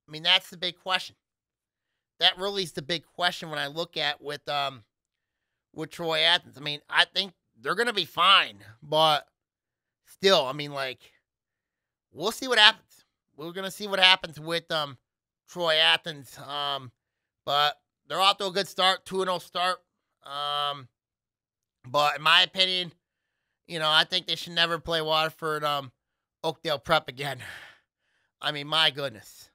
I mean, that's the big question. That really is the big question when I look at with um with Troy Athens. I mean, I think they're going to be fine, but still, I mean, like, we'll see what happens. We're going to see what happens with um Troy Athens. Um, but they're off to a good start, 2 and 0 start. Um, but in my opinion, you know, I think they should never play Waterford um, Oakdale Prep again. I mean, my goodness.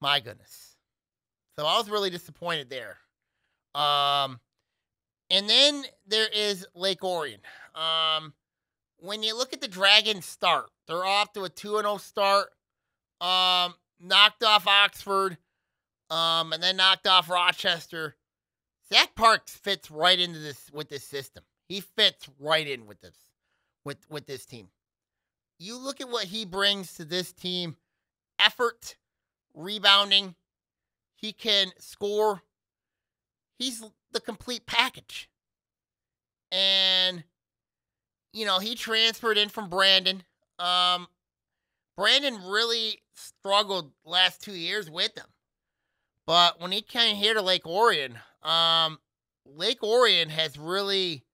My goodness. So I was really disappointed there. Um, and then there is Lake Orion. Um, when you look at the Dragons start, they're off to a 2 0 start. Um, knocked off Oxford um, and then knocked off Rochester. Zach Parks fits right into this with this system. He fits right in with this with with this team. You look at what he brings to this team: effort, rebounding. He can score. He's the complete package. And you know, he transferred in from Brandon. Um Brandon really struggled last 2 years with him. But when he came here to Lake Orion, um, Lake Orion has really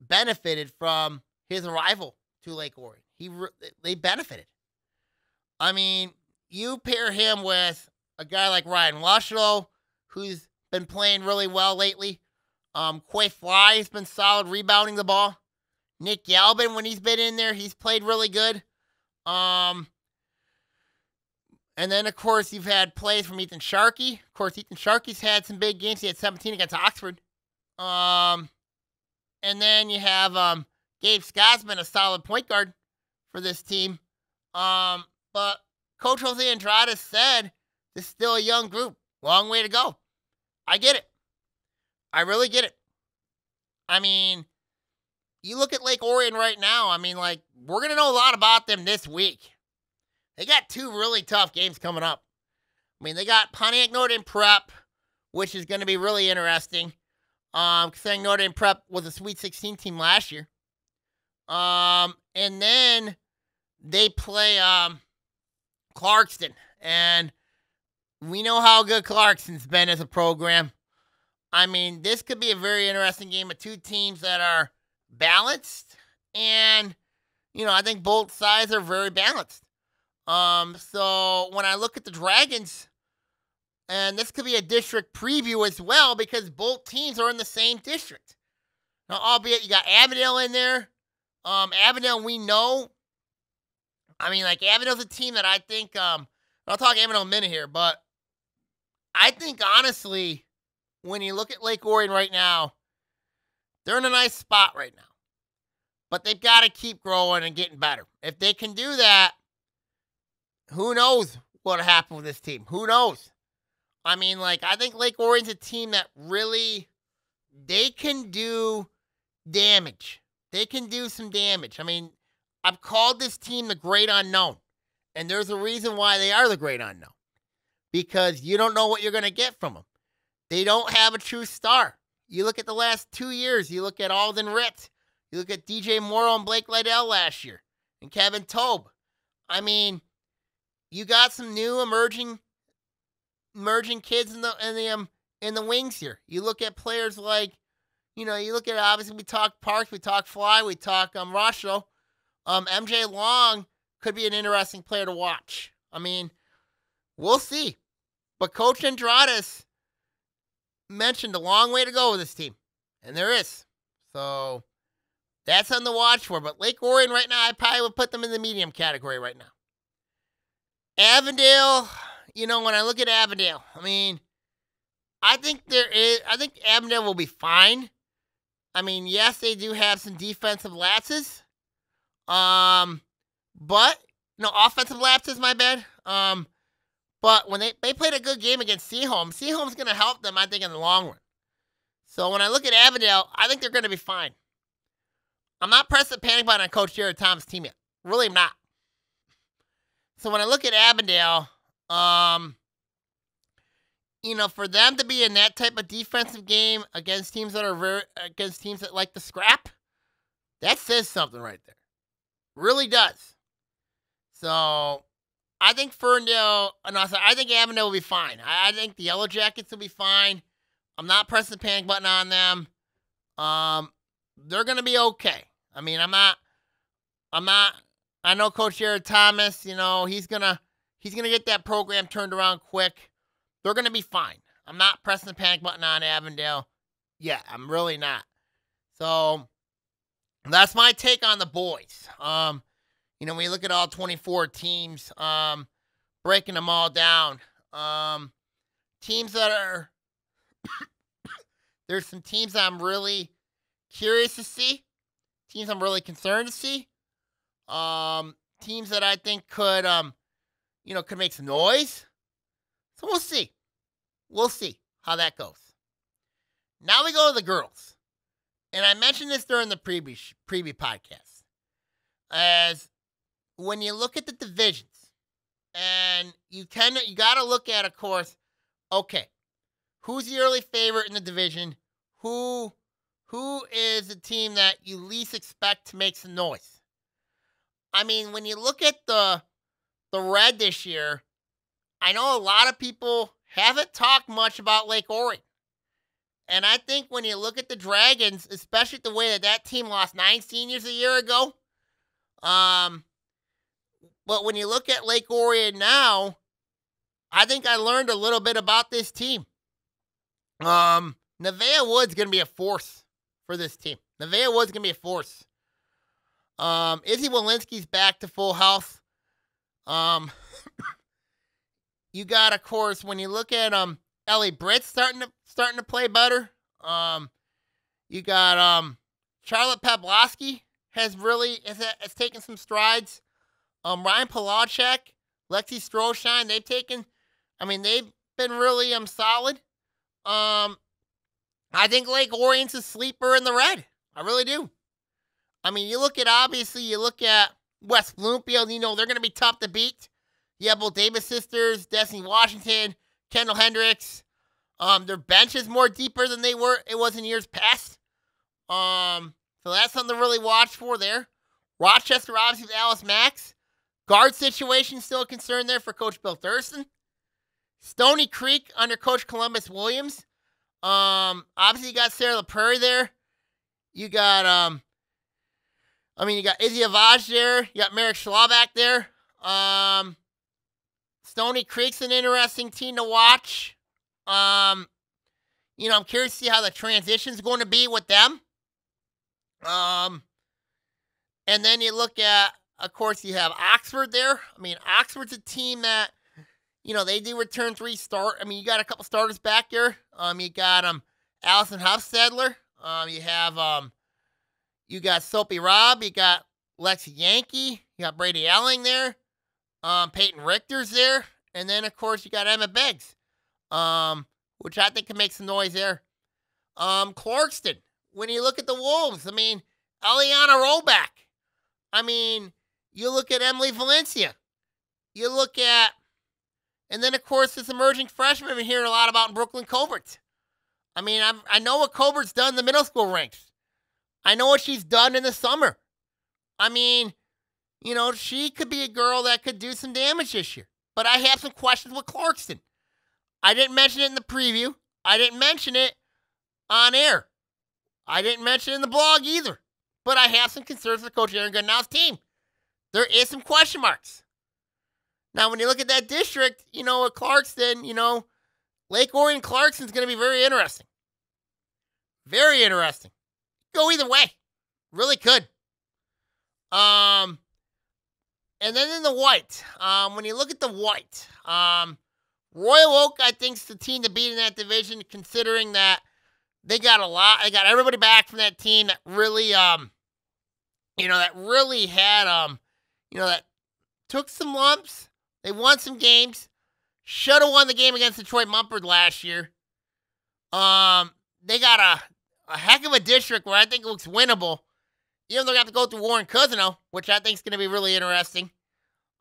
benefited from his arrival to Lake Orion. He re- they benefited. I mean, you pair him with a guy like Ryan Lushow, who's been playing really well lately. Um, Quay Fly has been solid rebounding the ball. Nick Galvin, when he's been in there, he's played really good. Um, and then, of course, you've had plays from Ethan Sharkey. Of course, Ethan Sharkey's had some big games. He had 17 against Oxford. Um, and then you have um, Gabe Scott's been a solid point guard for this team. Um, but Coach Jose Andrade said this is still a young group. Long way to go. I get it. I really get it. I mean, you look at Lake Orion right now. I mean, like, we're going to know a lot about them this week. They got two really tough games coming up. I mean, they got Pontiac Notre Dame Prep, which is going to be really interesting. Um, considering Notre Dame Prep was a Sweet 16 team last year. Um, and then they play um Clarkston, and we know how good Clarkston's been as a program. I mean, this could be a very interesting game of two teams that are balanced, and you know, I think both sides are very balanced. Um, so when I look at the Dragons, and this could be a district preview as well because both teams are in the same district. Now, albeit you got Avondale in there. Um, Avondale, we know. I mean, like Avondale's a team that I think. Um, I'll talk Avondale in a minute here, but I think honestly, when you look at Lake Orion right now, they're in a nice spot right now. But they've got to keep growing and getting better. If they can do that, who knows what'll happen with this team? Who knows? I mean, like, I think Lake Orion's a team that really they can do damage. They can do some damage. I mean, I've called this team the great unknown. And there's a reason why they are the great unknown. Because you don't know what you're going to get from them. They don't have a true star. You look at the last two years, you look at Alden Ritt, you look at DJ Morrow and Blake Liddell last year, and Kevin Tobe. I mean, you got some new emerging emerging kids in the in the um in the wings here. You look at players like, you know, you look at obviously we talk Parks, we talk Fly, we talk um Rosho. Um MJ Long could be an interesting player to watch. I mean, we'll see. But Coach Andradas mentioned a long way to go with this team. And there is. So that's on the watch for. But Lake Orion right now, I probably would put them in the medium category right now. Avondale, you know, when I look at Avondale, I mean, I think there is, I think Avondale will be fine. I mean, yes, they do have some defensive lapses. Um, but, no, offensive lapses, my bad. Um, but when they, they played a good game against Seaholm, Seaholm's going to help them, I think, in the long run. So when I look at Avondale, I think they're going to be fine. I'm not pressing the panic button on Coach Jared Thomas' team yet. Really, I'm not. So when I look at Avondale, um, you know, for them to be in that type of defensive game against teams that are very against teams that like to scrap, that says something right there. Really does. So I think Ferndale, no, I think Avondale will be fine. I, I think the Yellow Jackets will be fine. I'm not pressing the panic button on them. Um, they're gonna be okay. I mean, I'm not, I'm not. I know Coach Jared Thomas. You know, he's gonna He's going to get that program turned around quick. They're going to be fine. I'm not pressing the panic button on Avondale. Yeah, I'm really not. So that's my take on the boys. Um, you know, when you look at all 24 teams, um, breaking them all down, um, teams that are there's some teams I'm really curious to see, teams I'm really concerned to see, um, teams that I think could um you know, could make some noise. So we'll see. We'll see how that goes. Now we go to the girls. And I mentioned this during the preview, preview podcast. As when you look at the divisions, and you kind of you got to look at, of course, okay, who's the early favorite in the division? Who who is the team that you least expect to make some noise? I mean, when you look at the the Red this year, I know a lot of people haven't talked much about Lake Orion. And I think when you look at the Dragons, especially the way that that team lost nine seniors a year ago, um, but when you look at Lake Orion now, I think I learned a little bit about this team. Um, Nevaeh Wood's going to be a force for this team. Nevaeh Wood's going to be a force. Um, Izzy Walensky's back to full health. Um, you got, of course, when you look at um Ellie Britt starting to starting to play better. Um, you got um Charlotte Pavlovsky has really has, has taken some strides. Um, Ryan Polachek, Lexi Stroshine, they've taken. I mean, they've been really um solid. Um, I think Lake Orion's a sleeper in the red. I really do. I mean, you look at obviously, you look at West Bloomfield, you know, they're going to be tough to beat. You have both Davis sisters, Destiny Washington, Kendall Hendricks. Um, their bench is more deeper than they were it was in years past. Um, so that's something to really watch for there. Rochester, obviously, with Alice Max. Guard situation still a concern there for Coach Bill Thurston. Stony Creek under Coach Columbus Williams. Um, obviously you got Sarah LaPrairie there. You got um, I mean you got Izzy Avaj there. You got Merrick Schlabach there. Um, Stony Creek's an interesting team to watch. Um, you know, I'm curious to see how the transition's going to be with them. Um, and then you look at, of course, you have Oxford there. I mean, Oxford's a team that, you know, they do return three start. I mean, you got a couple starters back there. Um, you got um Allison Hufstedler. Um, you have um, you got Soapy Rob. You got Lexi Yankee. You got Brady Elling there. Um, Peyton Richter's there, and then of course you got Emma Beggs. Um, which I think can make some noise there. Um, Clarkston. When you look at the Wolves, I mean, Eliana Rollback. I mean, you look at Emily Valencia. You look at, and then of course this emerging freshman we've been hearing a lot about in Brooklyn Colbert. I mean, I'm, I know what Colbert's done in the middle school ranks. I know what she's done in the summer. I mean, you know, she could be a girl that could do some damage this year. But I have some questions with Clarkston. I didn't mention it in the preview. I didn't mention it on air. I didn't mention it in the blog either. But I have some concerns with Coach Aaron Goodnow's team. There is some question marks. Now, when you look at that district, you know, at Clarkston, you know, Lake Orion Clarkston's going to be very interesting. Very interesting. Go either way. Really could. Um, and then in the white, um, when you look at the white, um, Royal Oak, I think, is the team to beat in that division, considering that they got a lot. They got everybody back from that team that really, um, you know, that really had, um, you know, that took some lumps. They won some games. Should have won the game against Detroit Mumford last year. Um, they got a, a heck of a district where I think it looks winnable. Even though they have to go through Warren Cousino, which I think is going to be really interesting.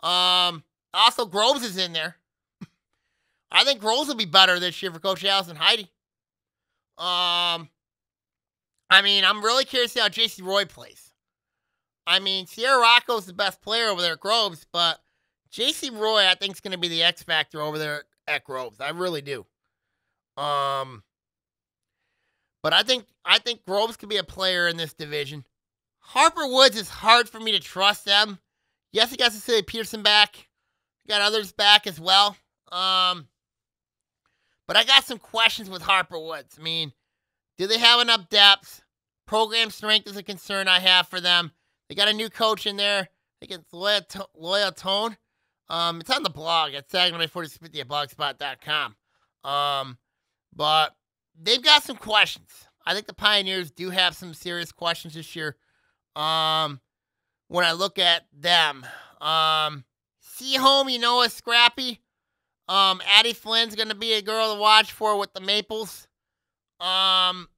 Um, also Groves is in there. I think Groves will be better this year for Coach Allison Heidi. Um, I mean, I'm really curious to see how JC Roy plays. I mean, Sierra Rocco's the best player over there at Groves, but JC Roy, I think, is going to be the X factor over there at Groves. I really do. Um, but I think I think Groves could be a player in this division. Harper Woods is hard for me to trust them. Yes, he got Cecilia Peterson back. got others back as well. Um, but I got some questions with Harper Woods. I mean, do they have enough depth? Program strength is a concern I have for them. They got a new coach in there. They get it's Loya, Loya Tone. Um, it's on the blog at Saginaw4050 at blogspot.com. Um, but they've got some questions. I think the Pioneers do have some serious questions this year. Um, when I look at them, um, Seaholm, you know, is scrappy. Um, Addie Flynn's going to be a girl to watch for with the Maples. Um,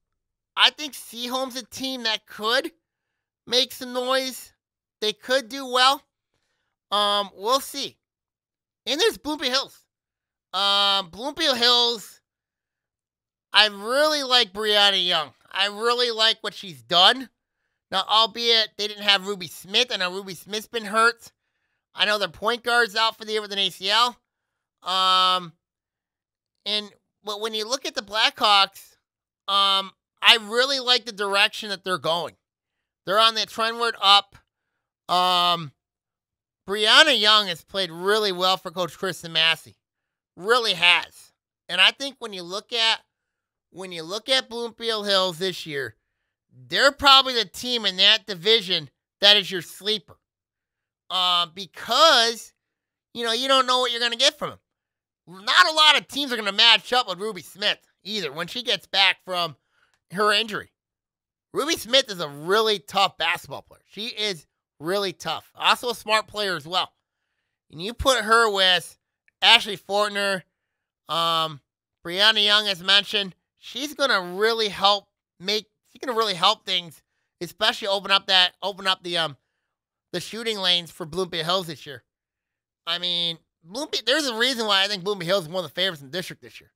I think Seaholm's a team that could make some noise. They could do well. Um, we'll see. And there's Bloomfield Hills. Um, Bloomfield Hills. I really like Brianna Young. I really like what she's done. Now, albeit they didn't have Ruby Smith. I know Ruby Smith's been hurt. I know their point guard's out for the year with an ACL. Um, and but when you look at the Blackhawks, um, I really like the direction that they're going. They're on that trendward up. Um, Brianna Young has played really well for Coach Kristen Massey, really has. And I think when you look at when you look at Bloomfield Hills this year, they're probably the team in that division that is your sleeper. Uh, because you know you don't know what you're going to get from them not a lot of teams are going to match up with Ruby Smith either when she gets back from her injury. Ruby Smith is a really tough basketball player. She is really tough. Also a smart player as well. And you put her with Ashley Fortner, um, Brianna Young, as mentioned, she's gonna really help make. She's gonna really help things, especially open up that open up the um the shooting lanes for Bloomfield Hills this year. I mean, Bloomfield, there's a reason why I think Bloomfield Hills is one of the favorites in the district this year.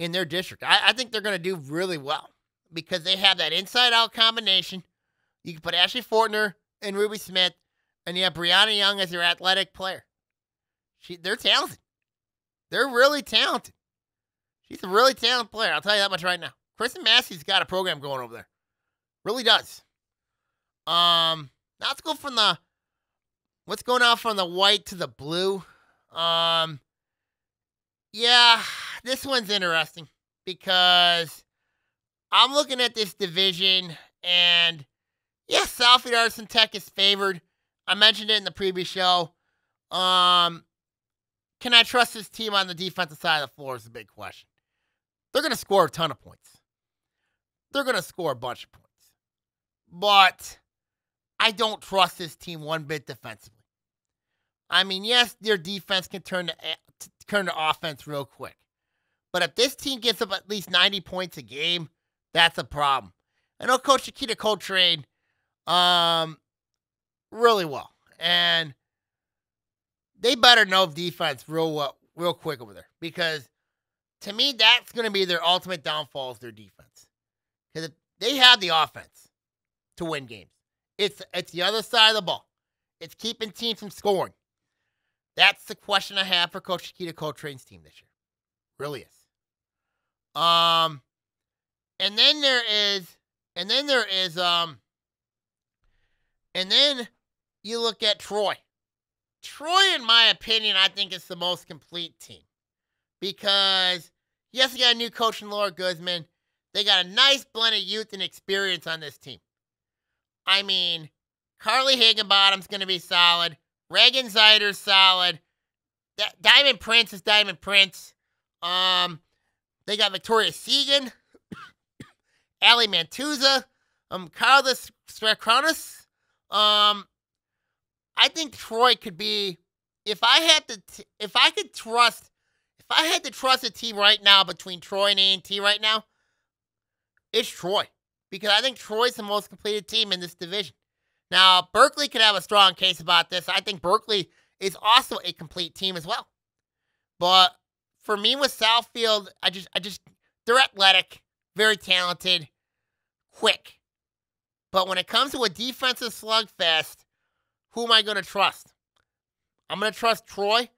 in their district. I, I think they're to do really well because they have that inside out combination. You can put Ashley Fortner and Ruby Smith, and you have Brianna Young as your athletic player. She, they're talented. They're really talented. She's a really talented player. I'll tell you that much right now. Kristen Massey's got a program going over there. Really does. Um, now let's go from the what's going on from the white to the blue. Um, yeah, this one's interesting because I'm looking at this division and yes, yeah, Southfield Artisan Tech is favored. I mentioned it in the previous show. Um, can I trust this team on the defensive side of the floor is a big question. They're going to score a ton of points. They're going to score a bunch of points. But I don't trust this team one bit defensively. I mean, yes, their defense can turn to, turn to offense real quick. But if this team gets up at least 90 points a game, that's a problem. I know Coach Akita Coltrane um, really well. And they better know defense real well, real quick over there. Because to me, that's going to be their ultimate downfall is their defense. Because they have the offense to win games. It's it's the other side of the ball. It's keeping teams from scoring. That's the question I have for Coach Akita Coltrane's team this year. Really is. Um, and then there is, and then there is, um, and then you look at Troy. Troy, in my opinion, I think is the most complete team because yes, they got a new coach in Laura Guzman. They got a nice blend of youth and experience on this team. I mean, Carly Higginbottom's going to be solid. Reagan Zeider's solid. Diamond Prince is Diamond Prince. Um, they got Victoria Segan, Ali Mantuza, um, Carlos Strakronis. Um, I think Troy could be. If I had to, if I could trust, if I had to trust a team right now between Troy and A and T right now, it's Troy because I think Troy's the most completed team in this division. Now, Berkley could have a strong case about this. I think Berkley is also a complete team as well. But for me with Southfield, I just I just they're athletic, very talented, quick. But when it comes to a defensive slugfest, who am I going to trust? I'm going to trust Troy.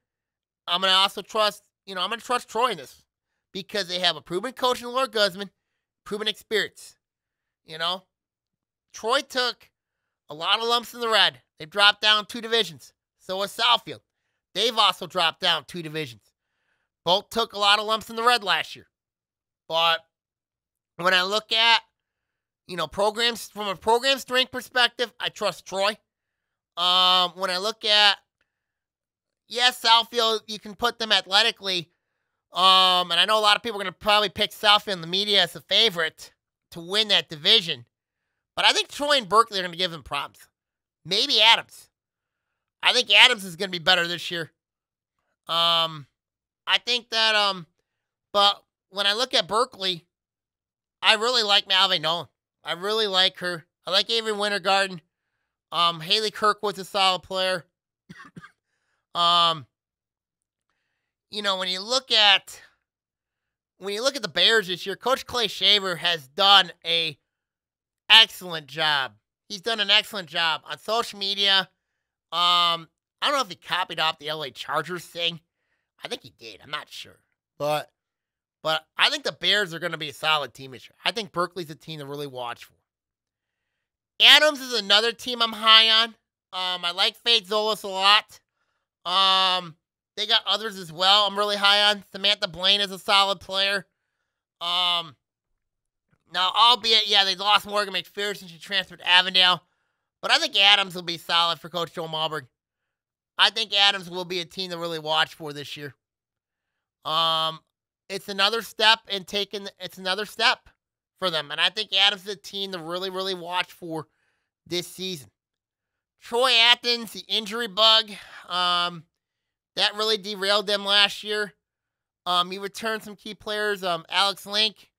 I'm going to also trust, you know, I'm going to trust Troy in this because they have a proven coach in Laura Guzman, proven experience. You know, Troy took a lot of lumps in the red. They've dropped down two divisions. So has Southfield. They've also dropped down two divisions. Both took a lot of lumps in the red last year. But when I look at, you know, programs from a program strength perspective, I trust Troy. Um, when I look at, yes, Southfield, you can put them athletically. Um, and I know a lot of people are going to probably pick Southfield in the media as a favorite to win that division. But I think Troy and Berkley are going to give them problems. Maybe Adams. I think Adams is going to be better this year. Um, I think that um, but when I look at Berkley, I really like Malve Nolan. I really like her. I like Avery Wintergarten. Um, Haley Kirkwood's a solid player. um, you know, when you look at when you look at the Bears this year, Coach Clay Shaver has done a excellent job. He's done an excellent job on social media. Um, I don't know if he copied off the LA Chargers thing. I think he did. I'm not sure. But but I think the Bears are going to be a solid team this year. I think Berkley's a team to really watch for. Adams is another team I'm high on. Um, I like Faith Zolas a lot. Um, they got others as well. I'm really high on. Samantha Blaine is a solid player. Um, now, albeit, yeah, they lost Morgan McPherson. She transferred to Avondale. But I think Adams will be solid for Coach Joe Malberg. I think Adams will be a team to really watch for this year. Um, it's another step in taking. It's another step for them, and I think Adams is a team to really, really watch for this season. Troy Athens, the injury bug, um, that really derailed them last year. Um, he returned some key players. Um, Alex Link,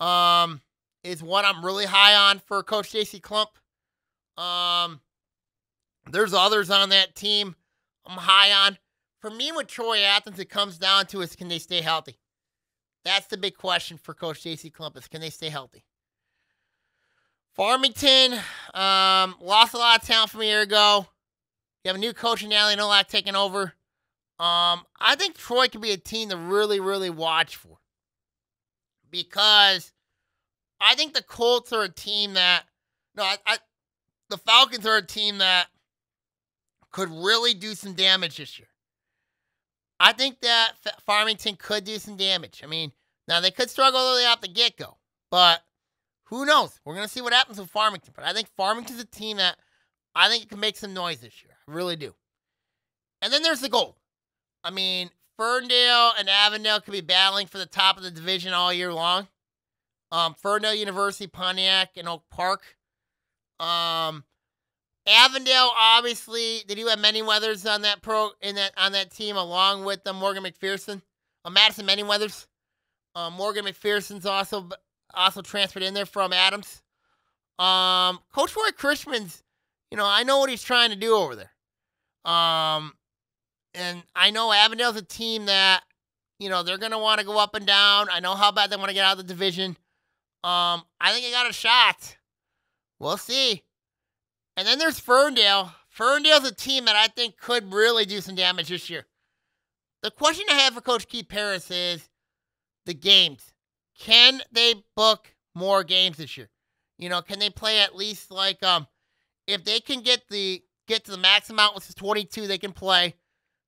um, is one I'm really high on for Coach JC Klump. Um, there's others on that team I'm high on. For me, with Troy Athens, it comes down to is can they stay healthy? That's the big question for Coach J.C. Columbus. Can they stay healthy? Farmington um, lost a lot of talent from a year ago. You have a new coach in Natalie Nolak taking over. Um, I think Troy could be a team to really, really watch for because I think the Colts are a team that no, I, I the Falcons are a team that could really do some damage this year. I think that Farmington could do some damage. I mean, now they could struggle early off the get go, but who knows? We're gonna see what happens with Farmington. But I think Farmington's a team that I think it can make some noise this year. I really do. And then there's the gold. I mean, Ferndale and Avondale could be battling for the top of the division all year long. Um, Ferndale University, Pontiac, and Oak Park. Um, Avondale, obviously, they do have Manyweathers on that pro in that on that team, along with uh, Morgan McPherson, uh, Madison Manyweathers. Uh, Morgan McPherson's also also transferred in there from Adams. Um, Coach Roy Chrisman's, you know, I know what he's trying to do over there. Um, and I know Avondale's a team that, you know, they're gonna want to go up and down. I know how bad they want to get out of the division. Um, I think he got a shot. We'll see. And then there's Ferndale. Ferndale's a team that I think could really do some damage this year. The question I have for Coach Keith Paris is the games. Can they book more games this year? You know, can they play at least like um if they can get the get to the max amount, which is 22 they can play,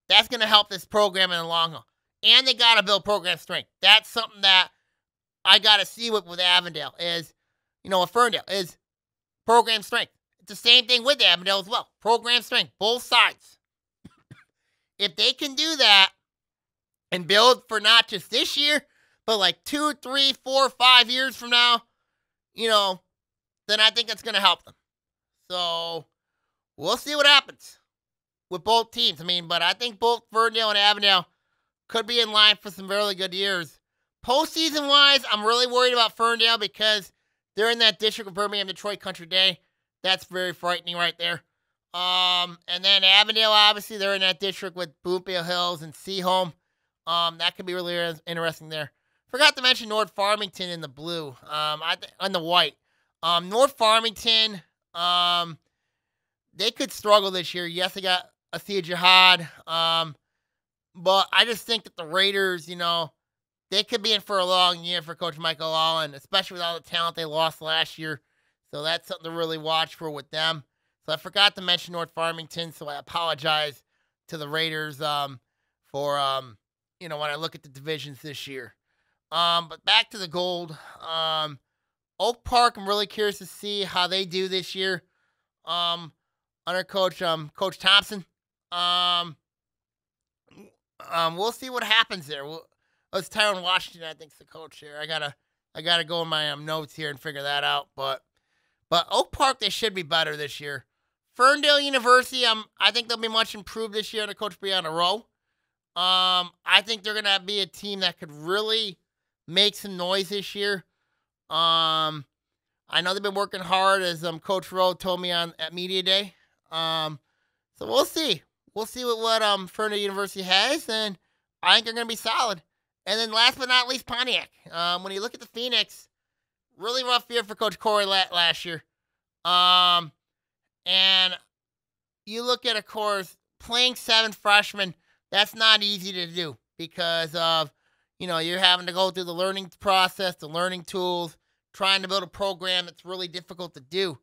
that's going to help this program in the long haul. And they got to build program strength. That's something that I got to see with, with Avondale is, you know, with Ferndale is program strength. It's the same thing with Avondale as well. Program strength, both sides. if they can do that and build for not just this year, but like two, three, four, five years from now, you know, then I think that's going to help them. So we'll see what happens with both teams. I mean, but I think both Ferndale and Avondale could be in line for some really good years. Postseason wise, I'm really worried about Ferndale because they're in that district of Birmingham, Detroit Country Day. That's very frightening right there. Um, and then Avondale, obviously, they're in that district with Bloomfield Hills and Seaholm. Um, that could be really interesting there. Forgot to mention North Farmington in the blue. Um, I th- on the white. Um, North Farmington. Um, they could struggle this year. Yes, they got Athia Jihad. Um, but I just think that the Raiders, you know, they could be in for a long year for Coach Michael Allen, especially with all the talent they lost last year. So that's something to really watch for with them. So I forgot to mention North Farmington, so I apologize to the Raiders um, for um, you know when I look at the divisions this year. Um, but back to the gold. Um, Oak Park, I'm really curious to see how they do this year. Um, under Coach um Coach Thompson. Um, um, we'll see what happens there. We'll, oh, it's Tyrone Washington, I think, is the coach here. I gotta I gotta go in my um, notes here and figure that out. But but Oak Park, they should be better this year. Ferndale University, um, I think they'll be much improved this year under Coach Brianna Rowe. Um, I think they're gonna be a team that could really make some noise this year. Um, I know they've been working hard, as um, Coach Rowe told me on at media day. Um, so we'll see. We'll see what what um Ferndale University has, and I think they're going to be solid. And then last but not least, Pontiac. Um, when you look at the Phoenix, really rough year for Coach Corey last year. Um, and you look at, of course, playing seven freshmen. That's not easy to do because of you know, you're having to go through the learning process, the learning tools, trying to build a program that's really difficult to do.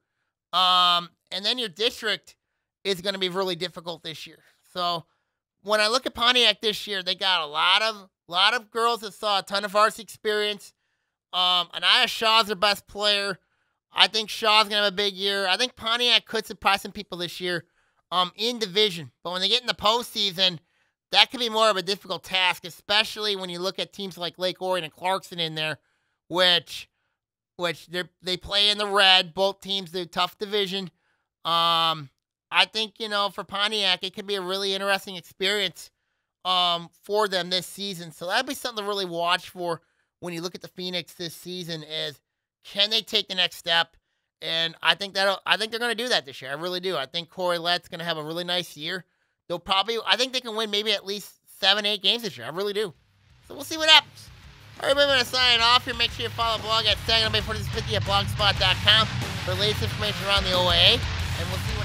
Um, and then your district is going to be really difficult this year. So when I look at Pontiac this year, they got a lot of lot of girls that saw a ton of varsity experience. Um, Anaya Shaw's their best player. I think Shaw's gonna have a big year. I think Pontiac could surprise some people this year, um, in division. But when they get in the postseason, that could be more of a difficult task, especially when you look at teams like Lake Orion and Clarkston in there, which which they they play in the red. Both teams do tough division. Um, I think you know for Pontiac it could be a really interesting experience um for them this season. So that'd be something to really watch for when you look at the Phoenix this season. Is can they take the next step? And I think that I think they're going to do that this year. I really do. I think Corey Lett's going to have a really nice year. They'll probably, I think they can win maybe at least seven, eight games this year. I really do. So we'll see what happens. All right, going to sign off here. Make sure you follow the blog at Saginaw Bay 4050 at blogspot.com for latest information around the OAA. And we'll see